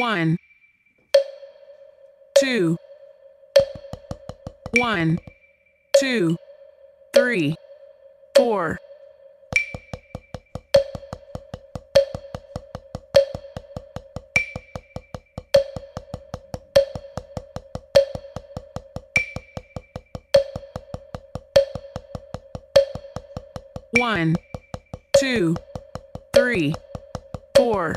One, two, one, two, three, four. One, two, three, four.